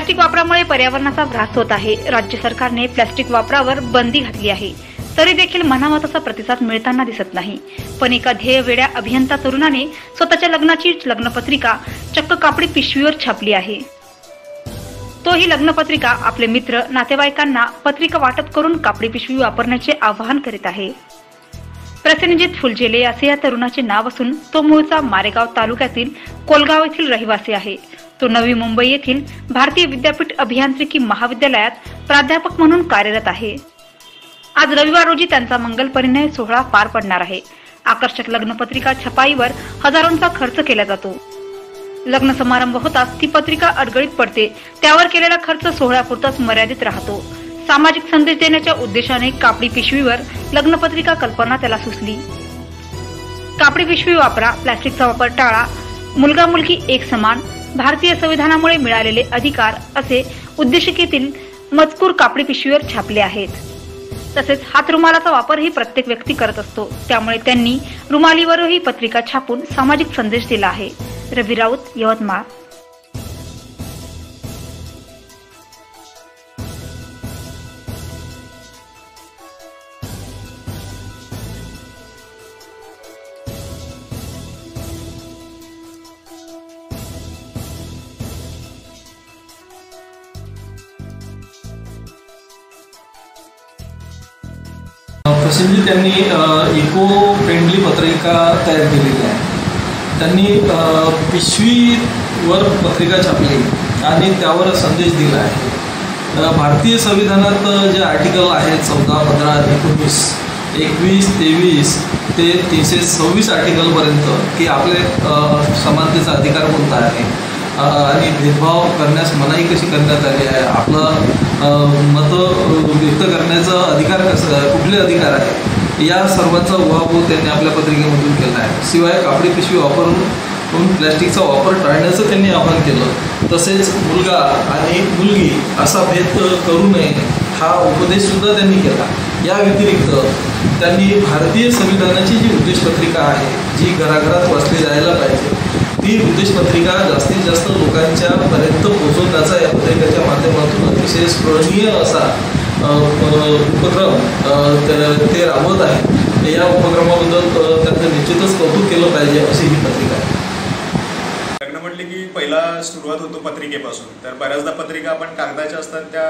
Plastic वापरामुळे पर्यावरणाचा ऱ्हास होत आहे. राज्य सरकारने प्लास्टिक वापरावर बंदी घातली आहे. तरी देखील म्हणावा तसा प्रतिसाद मिळताना दिसत नाही. पण एका ध्येय वेड्या अभियंता तरुणाने स्वतःच्या लग्नाची लग्नपत्रिका चक्क कापडी पिशवीवर छापली आहे. तो ही लग्नपत्रिका आपले मित्र नातेवाईकांना पत्रिका वाटप करून कापडी पिशवी वापरण्याचे आवाहन करीत आहे. प्रसेनजित फुलजेले असे या तरुणाचे नाव असून तो मूळचा मारेगाव तालुक्यातील कोलगाव येथील रहिवासी आहे. तो नवी मुंबई येथील भारतीय विद्यापीठ अभियांत्रिकी महाविद्यालयात प्राध्यापक म्हणून कार्यरत आहे. आज रविवार रोजी त्यांचा मंगल परिणय सोहळा पार पडणार आहे. आकर्षक लग्नपत्रिका छपाईवर हजारोंचा खर्च केला जातो. लग्न समारंभ होताच ती पत्रिका अडगळीत पडते. त्यावर केलेला खर्च सोहळ्यापुरताच मर्यादित राहतो. सामाजिक संदेश देण्याच्या उद्देशाने कापडी पिशवीवर लग्नपत्रिका कल्पना त्याला सुचली. कापडी पिशवी वापरा प्लास्टिकचा वापर टाळा मुलगा मुलगी एक समान भारतीय संविधानामुळे मिळालेले अधिकार असे उद्देशिकेतील मजकूर कापडी पिशवीवर छापले आहेत. तसेच हात रुमालाचा वापरही प्रत्येक व्यक्ती करत असतो. त्यामुळे त्यांनी रुमालीवरही पत्रिका छापून सामाजिक संदेश दिला आहे. रवी राऊत यवतमाळ. प्रसिद्धी त्यांनी इको फ्रेंडली पत्रिका तयार केलेली आहे. त्यांनी पिशवीवर पत्रिका छापली आणि त्यावर संदेश दिला आहे. भारतीय संविधानात जे आर्टिकल आहेत चौदा पंधरा एकोणीस एकवीस तेवीस ते तीनशे सव्वीस आर्टिकलपर्यंत की आपले समानतेचा अधिकार कोणता आहे? आणि भेदभाव करण्यास मनाई कशी करण्यात आली आहे? आपलं मत व्यक्त करण्याचा अधिकार कसं कुठले अधिकार आहे? या सर्वांचा उहापोह त्यांनी आपल्या पत्रिकेमधून केला आहे. शिवाय कापडी पिशवी वापरून म्हणून प्लॅस्टिकचा वापर टाळण्याचं त्यांनी आवाहन केलं. तसेच मुलगा आणि मुलगी असा भेद करू नये हा उपदेशसुद्धा त्यांनी केला. या व्यतिरिक्त त्यांनी भारतीय संविधानाची जी उद्देशपत्रिका आहे जी घराघरात वाचली जायला पाहिजे ही ती उद्देशपत्रिका जास्तीत जास्त लोकांच्या पर्यंत पोहोचवण्याचा या पत्रिकेच्या माध्यमातून अतिशय स्मरणीय असा उपक्रम ते- राबवत आहे. या उपक्रमाबद्दल त्यांचं निश्चितच कौतुक केलं पाहिजे अशी ही पत्रिका आहे लग्न म्हटले की पहिला सुरुवात होतो पत्रिकेपासून. तर बऱ्याचदा पत्रिका आपण कागदाच्या असतात त्या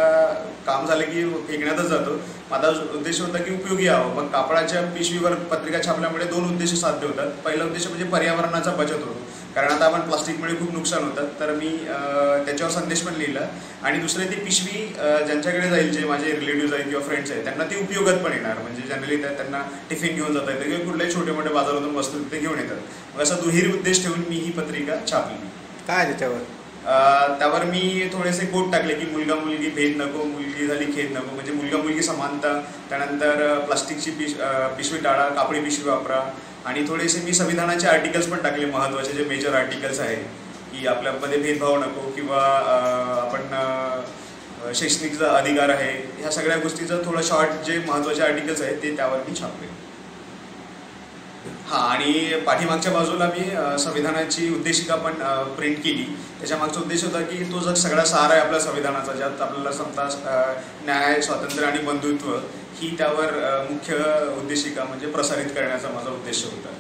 काम झालं की फेकण्यातच जातो. माझा उद्देश होता की उपयोगी यावं. मग कापडाच्या पिशवीवर पत्रिका छापल्यामुळे दोन उद्देश साध्य होतात. पहिला उद्देश म्हणजे पर्यावरणाचा बचत होतो. कारण आता आपण प्लास्टिकमुळे खूप नुकसान होतात तर मी त्याच्यावर संदेश पण लिहिला. आणि दुसरे ती पिशवी ज्यांच्याकडे जाईल जे माझे रिलेटिव्ह आहेत किंवा फ्रेंड्स आहेत त्यांना ती उपयोगात पण येणार. म्हणजे जनरली त्यांना टिफिन घेऊन जाता येतं किंवा कुठल्याही छोटे मोठे बाजारातून वस्तू ते घेऊन येतात. असा दुहेरी उद्देश ठेवून मी ही पत्रिका छापली. काय आहे त्याच्यावर त्यावर मी थोडेसे कोट टाकले की मुलगा मुलगी भेद नको मुलगी झाली खेद नको. म्हणजे मुलगा मुलगी समानता त्यानंतर प्लास्टिकची पिश पिशवी टाळा कापडी पिशवी वापरा. आणि थोडेसे मी संविधानाचे आर्टिकल्स पण टाकले महत्त्वाचे जे मेजर आर्टिकल्स आहेत. की आपल्यामध्ये भेदभाव नको किंवा आपण शैक्षणिकचा शैक्षणिक अधिकार आहे ह्या सगळ्या गोष्टीचं थोडं शॉर्ट जे महत्त्वाचे आर्टिकल्स आहेत ते त्यावर मी छापले. हा आणि पाठीमागच्या बाजूला मी संविधानाची उद्देशिका पण प्रिंट केली. त्याच्या मागचा उद्देश होता की तो जर सगळा सार आहे आपल्या संविधानाचा ज्यात आपल्याला समता न्याय स्वातंत्र्य आणि बंधुत्व ही त्यावर मुख्य उद्देशिका म्हणजे प्रसारित करण्याचा माझा उद्देश होता.